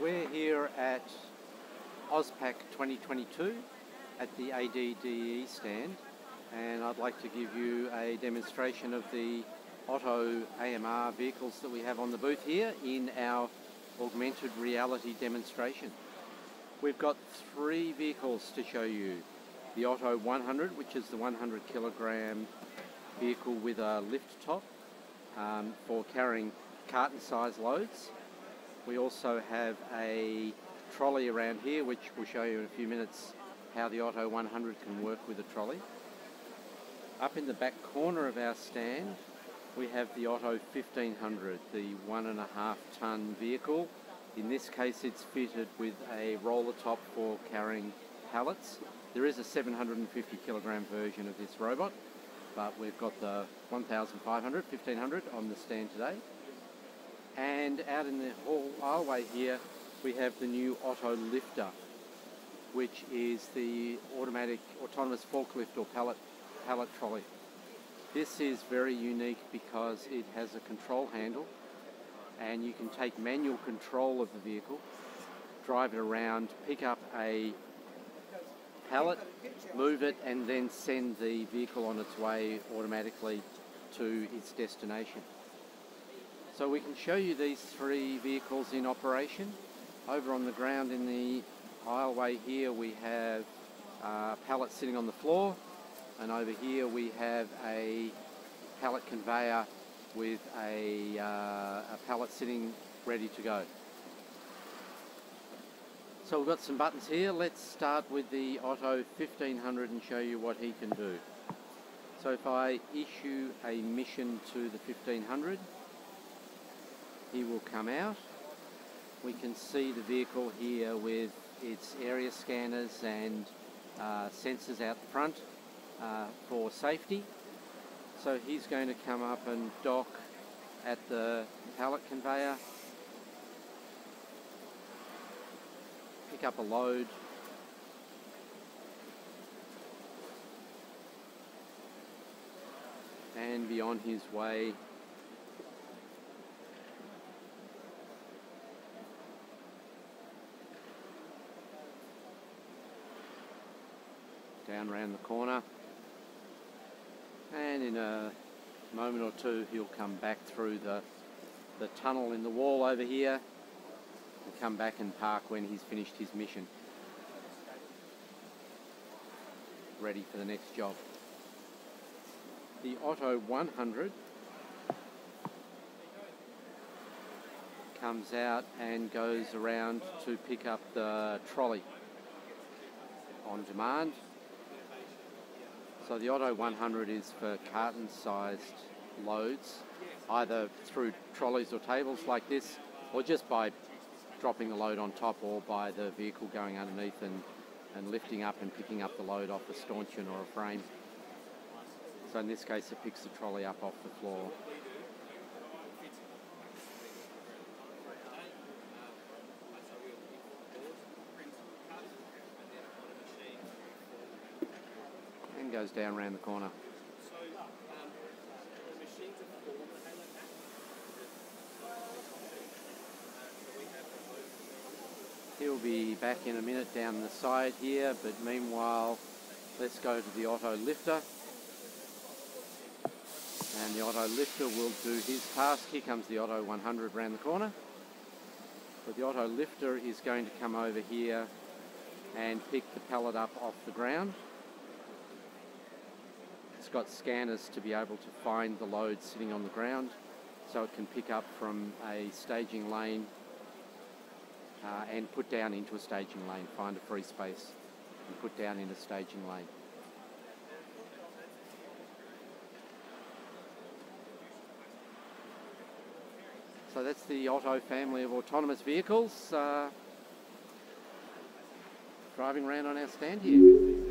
We're here at AusPack 2022 at the ADDE stand and I'd like to give you a demonstration of the Otto AMR vehicles that we have on the booth here in our augmented reality demonstration. We've got three vehicles to show you. The Otto 100 which is the 100 kilogram vehicle with a lift top um, for carrying carton size loads. We also have a trolley around here which we'll show you in a few minutes how the Otto 100 can work with a trolley. Up in the back corner of our stand we have the Otto 1500, the one and a half ton vehicle. In this case it's fitted with a roller top for carrying pallets. There is a 750 kilogram version of this robot but we've got the 1500, 1500 on the stand today. And out in the hall aisleway here, we have the new Otto Lifter, which is the automatic autonomous forklift or pallet, pallet trolley. This is very unique because it has a control handle and you can take manual control of the vehicle, drive it around, pick up a pallet, move it and then send the vehicle on its way automatically to its destination. So we can show you these three vehicles in operation. Over on the ground in the aisleway here we have a pallet sitting on the floor and over here we have a pallet conveyor with a, uh, a pallet sitting ready to go. So we've got some buttons here. Let's start with the Otto 1500 and show you what he can do. So if I issue a mission to the 1500, he will come out. We can see the vehicle here with its area scanners and uh, sensors out the front uh, for safety. So he's going to come up and dock at the pallet conveyor pick up a load. And be on his way down around the corner and in a moment or two he'll come back through the, the tunnel in the wall over here and come back and park when he's finished his mission. Ready for the next job. The Otto 100 comes out and goes around to pick up the trolley on demand. So the Otto 100 is for carton sized loads, either through trolleys or tables like this, or just by dropping the load on top or by the vehicle going underneath and, and lifting up and picking up the load off a stanchion or a frame. So in this case it picks the trolley up off the floor. And goes down around the corner. He'll be back in a minute down the side here, but meanwhile, let's go to the Otto lifter. And the Otto lifter will do his task. Here comes the Otto 100 round the corner. But the Otto lifter is going to come over here and pick the pallet up off the ground. Got scanners to be able to find the load sitting on the ground so it can pick up from a staging lane uh, and put down into a staging lane, find a free space and put down in a staging lane. So that's the Otto family of autonomous vehicles uh, driving around on our stand here.